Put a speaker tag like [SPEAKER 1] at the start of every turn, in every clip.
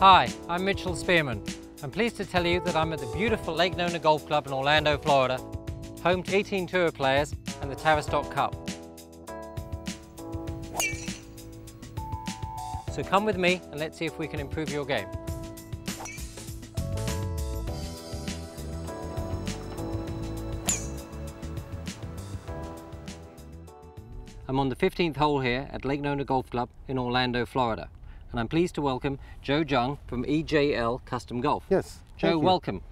[SPEAKER 1] Hi, I'm Mitchell Spearman. I'm pleased to tell you that I'm at the beautiful Lake Nona Golf Club in Orlando, Florida, home to 18 tour players and the Tavistock Cup. So come with me and let's see if we can improve your game. I'm on the 15th hole here at Lake Nona Golf Club in Orlando, Florida. And I'm pleased to welcome Joe Jung from EJL Custom Golf.
[SPEAKER 2] Yes.
[SPEAKER 1] Joe, welcome.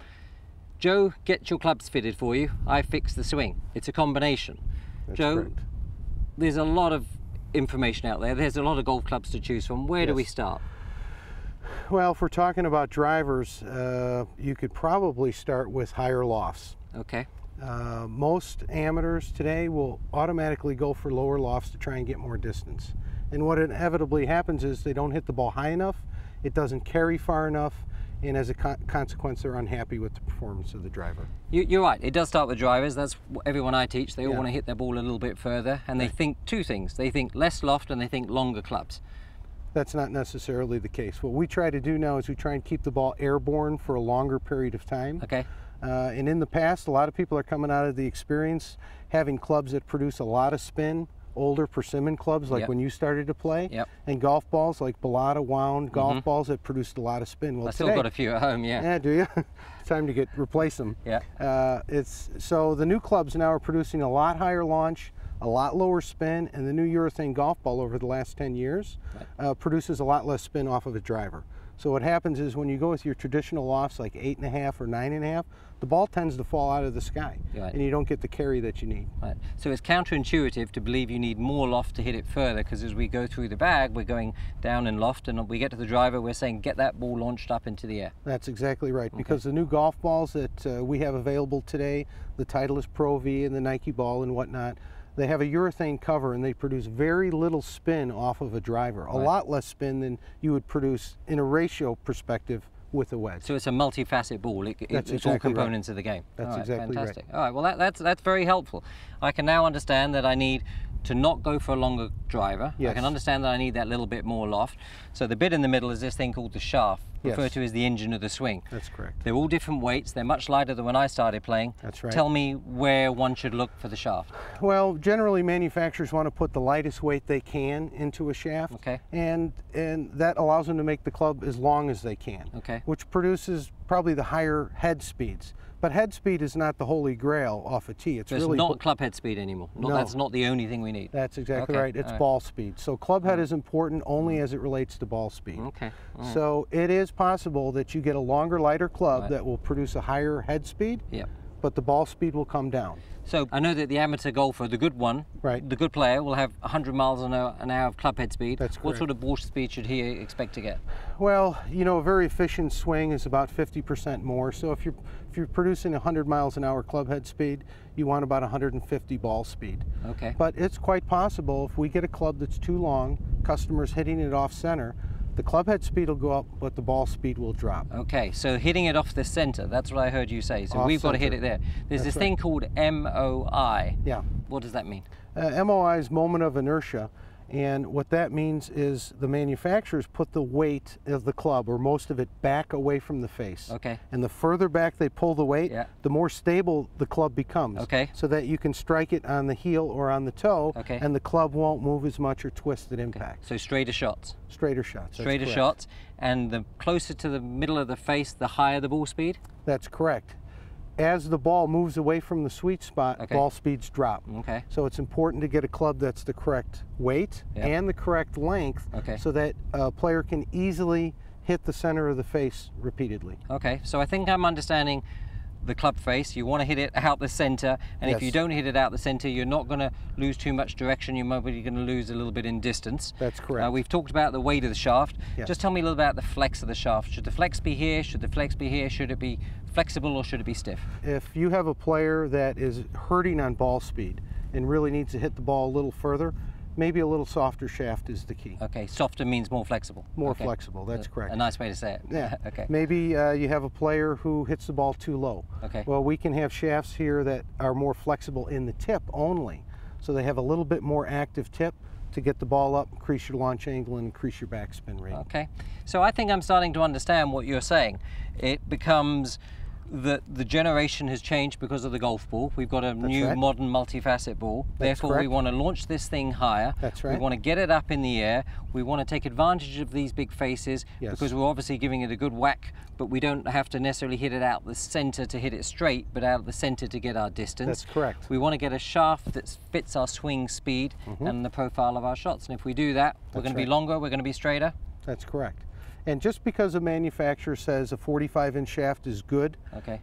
[SPEAKER 1] Joe gets your clubs fitted for you. I fix the swing. It's a combination.
[SPEAKER 2] That's
[SPEAKER 1] Joe,
[SPEAKER 2] correct.
[SPEAKER 1] there's a lot of information out there. There's a lot of golf clubs to choose from. Where do we start?
[SPEAKER 2] Well, if we're talking about drivers, uh, you could probably start with higher lofts.
[SPEAKER 1] Okay.
[SPEAKER 2] Uh, most amateurs today will automatically go for lower lofts to try and get more distance. And what inevitably happens is they don't hit the ball high enough, it doesn't carry far enough, and as a con- consequence, they're unhappy with the performance of the driver.
[SPEAKER 1] You, you're right. It does start with drivers. That's what everyone I teach. They all
[SPEAKER 2] Yeah.
[SPEAKER 1] want to hit their ball a little bit further, and they think two things. They think less loft and they think longer clubs.
[SPEAKER 2] That's not necessarily the case. What we try to do now is we try and keep the ball airborne for a longer period of time.
[SPEAKER 1] Okay.
[SPEAKER 2] Uh, and in the past, a lot of people are coming out of the experience having clubs that produce a lot of spin, older persimmon clubs like
[SPEAKER 1] Yep.
[SPEAKER 2] when you started to play,
[SPEAKER 1] Yep.
[SPEAKER 2] and golf balls like Balata wound golf balls that produced a lot of spin. Well,
[SPEAKER 1] I
[SPEAKER 2] today,
[SPEAKER 1] still got a few at home. Yeah.
[SPEAKER 2] yeah, do you? it's time to get replace them.
[SPEAKER 1] Yeah.
[SPEAKER 2] Uh, it's so the new clubs now are producing a lot higher launch, a lot lower spin, and the new urethane golf ball over the last 10 years uh, produces a lot less spin off of a driver. So what happens is when you go with your traditional lofts like eight and a half or nine and a half, the ball tends to fall out of the sky,
[SPEAKER 1] Right.
[SPEAKER 2] and you don't get the carry that you need.
[SPEAKER 1] Right. So it's counterintuitive to believe you need more loft to hit it further because as we go through the bag, we're going down in loft, and we get to the driver, we're saying get that ball launched up into the air.
[SPEAKER 2] That's exactly right. Because the new golf balls that uh, we have available today, the Titleist Pro V and the Nike ball and whatnot, they have a urethane cover and they produce very little spin off of a driver. A lot less spin than you would produce in a ratio perspective with a wedge.
[SPEAKER 1] So it's a multifaceted ball. It, it's all
[SPEAKER 2] exactly right.
[SPEAKER 1] components of the game.
[SPEAKER 2] That's
[SPEAKER 1] All right,
[SPEAKER 2] exactly right.
[SPEAKER 1] fantastic. All right. Well, that, that's that's very helpful. I can now understand that I need to not go for a longer driver. I can understand that I need that little bit more loft. So the bit in the middle is this thing called the shaft,
[SPEAKER 2] Yes.
[SPEAKER 1] referred to as the engine of the swing.
[SPEAKER 2] That's correct.
[SPEAKER 1] They're all different weights. They're much lighter than when I started playing.
[SPEAKER 2] That's right.
[SPEAKER 1] Tell me where one should look for the shaft.
[SPEAKER 2] Well, generally manufacturers want to put the lightest weight they can into a shaft.
[SPEAKER 1] Okay.
[SPEAKER 2] And and that allows them to make the club as long as they can.
[SPEAKER 1] Okay.
[SPEAKER 2] Which produces probably the higher head speeds. But head speed is not the holy grail off a tee. It's
[SPEAKER 1] So it's
[SPEAKER 2] really
[SPEAKER 1] not club head speed anymore. No,
[SPEAKER 2] No.
[SPEAKER 1] That's not the only thing we need.
[SPEAKER 2] That's exactly
[SPEAKER 1] Okay,
[SPEAKER 2] right. It's
[SPEAKER 1] right.
[SPEAKER 2] ball speed. So club head mm. is important only mm. as it relates to ball speed.
[SPEAKER 1] Okay. right.
[SPEAKER 2] So it is possible that you get a longer, lighter club
[SPEAKER 1] Right.
[SPEAKER 2] that will produce a higher head speed,
[SPEAKER 1] Yep.
[SPEAKER 2] but the ball speed will come down.
[SPEAKER 1] So I know that the amateur golfer, the good one,
[SPEAKER 2] Right.
[SPEAKER 1] the good player, will have 100 miles an hour, an hour of club head speed.
[SPEAKER 2] That's
[SPEAKER 1] What sort of ball speed should he expect to get?
[SPEAKER 2] Well, you know, a very efficient swing is about 50% more. So if you're if you're producing 100 miles an hour club head speed, you want about 150 ball speed.
[SPEAKER 1] Okay.
[SPEAKER 2] But it's quite possible if we get a club that's too long, customers hitting it off center, the club head speed will go up, but the ball speed will drop.
[SPEAKER 1] Okay, so hitting it off the center, that's what I heard you say. So
[SPEAKER 2] Off
[SPEAKER 1] we've got to hit it there. There's
[SPEAKER 2] That's
[SPEAKER 1] this thing called MOI.
[SPEAKER 2] Yeah.
[SPEAKER 1] What does that mean?
[SPEAKER 2] Uh, MOI is moment of inertia, and what that means is the manufacturers put the weight of the club, or most of it, back away from the face.
[SPEAKER 1] Okay.
[SPEAKER 2] And the further back they pull the weight,
[SPEAKER 1] Yeah.
[SPEAKER 2] the more stable the club becomes.
[SPEAKER 1] Okay.
[SPEAKER 2] So that you can strike it on the heel or on the toe,
[SPEAKER 1] Okay.
[SPEAKER 2] and the club won't move as much or twist at impact.
[SPEAKER 1] So straighter shots.
[SPEAKER 2] Straighter shots.
[SPEAKER 1] Straighter
[SPEAKER 2] correct.
[SPEAKER 1] shots. And the closer to the middle of the face, the higher the ball speed?
[SPEAKER 2] That's correct. As the ball moves away from the sweet spot,
[SPEAKER 1] Okay.
[SPEAKER 2] ball speeds drop.
[SPEAKER 1] Okay.
[SPEAKER 2] So it's important to get a club that's the correct weight
[SPEAKER 1] Yeah.
[SPEAKER 2] and the correct length
[SPEAKER 1] Okay.
[SPEAKER 2] so that a player can easily hit the center of the face repeatedly.
[SPEAKER 1] Okay, so I think I'm understanding the club face. You want to hit it out the center, and if you don't hit it out the center, you're not going to lose too much direction. You're maybe going to lose a little bit in distance.
[SPEAKER 2] That's correct.
[SPEAKER 1] Uh, we've talked about the weight of the shaft.
[SPEAKER 2] Yes.
[SPEAKER 1] Just tell me a little about the flex of the shaft. Should the flex be here? Should the flex be here? Should it be flexible or should it be stiff?
[SPEAKER 2] If you have a player that is hurting on ball speed and really needs to hit the ball a little further, maybe a little softer shaft is the key.
[SPEAKER 1] Okay, softer means more flexible.
[SPEAKER 2] More
[SPEAKER 1] Okay.
[SPEAKER 2] flexible, that's
[SPEAKER 1] A-
[SPEAKER 2] correct.
[SPEAKER 1] A nice way to say it.
[SPEAKER 2] Yeah.
[SPEAKER 1] okay.
[SPEAKER 2] Maybe uh, you have a player who hits the ball too low.
[SPEAKER 1] Okay.
[SPEAKER 2] Well, we can have shafts here that are more flexible in the tip only. So they have a little bit more active tip to get the ball up, increase your launch angle, and increase your backspin rate.
[SPEAKER 1] Okay. So I think I'm starting to understand what you're saying. It becomes that the generation has changed because of the golf ball. We've got a new
[SPEAKER 2] right.
[SPEAKER 1] modern multifaceted ball.
[SPEAKER 2] That's
[SPEAKER 1] Therefore, we want to launch this thing higher.
[SPEAKER 2] That's right.
[SPEAKER 1] We want to get it up in the air. We want to take advantage of these big faces
[SPEAKER 2] Yes.
[SPEAKER 1] because we're obviously giving it a good whack, but we don't have to necessarily hit it out the center to hit it straight, but out the center to get our distance.
[SPEAKER 2] That's correct.
[SPEAKER 1] We want to get a shaft that fits our swing speed mm-hmm. and the profile of our shots. And if we do that, we're.
[SPEAKER 2] That's
[SPEAKER 1] going to be longer, we're going to be straighter.
[SPEAKER 2] That's correct. And just because a manufacturer says a 45 inch shaft is good,
[SPEAKER 1] Okay.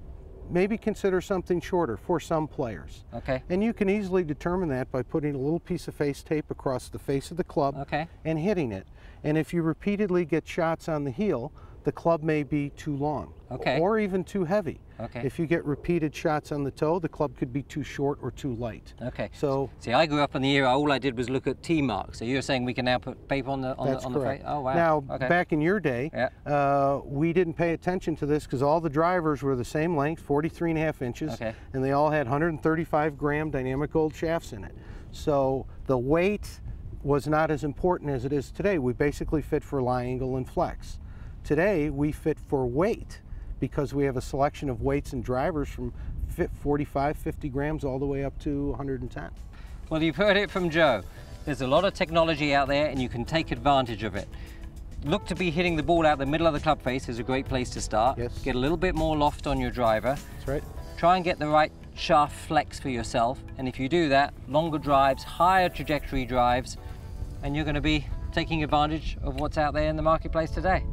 [SPEAKER 2] maybe consider something shorter for some players.
[SPEAKER 1] Okay.
[SPEAKER 2] And you can easily determine that by putting a little piece of face tape across the face of the club
[SPEAKER 1] Okay.
[SPEAKER 2] and hitting it. And if you repeatedly get shots on the heel, the club may be too long
[SPEAKER 1] Okay.
[SPEAKER 2] or even too heavy.
[SPEAKER 1] Okay.
[SPEAKER 2] If you get repeated shots on the toe, the club could be too short or too light.
[SPEAKER 1] Okay.
[SPEAKER 2] So
[SPEAKER 1] See, I grew up in the era. All I did was look at T marks. So you're saying we can now put paper on the on
[SPEAKER 2] that's
[SPEAKER 1] the on the
[SPEAKER 2] correct.
[SPEAKER 1] face? Oh wow.
[SPEAKER 2] Now,
[SPEAKER 1] okay.
[SPEAKER 2] back in your day,
[SPEAKER 1] Yeah.
[SPEAKER 2] uh, we didn't pay attention to this because all the drivers were the same length, 43 and a half inches,
[SPEAKER 1] Okay.
[SPEAKER 2] and they all had 135 gram dynamic gold shafts in it. So the weight was not as important as it is today. We basically fit for lie angle and flex. Today, we fit for weight because we have a selection of weights and drivers from fi- 45, 50 grams all the way up to 110.
[SPEAKER 1] Well, you've heard it from Joe. There's a lot of technology out there, and you can take advantage of it. Look to be hitting the ball out the middle of the club face is a great place to start.
[SPEAKER 2] Yes.
[SPEAKER 1] Get a little bit more loft on your driver.
[SPEAKER 2] That's right.
[SPEAKER 1] Try and get the right shaft flex for yourself. And if you do that, longer drives, higher trajectory drives, and you're going to be taking advantage of what's out there in the marketplace today.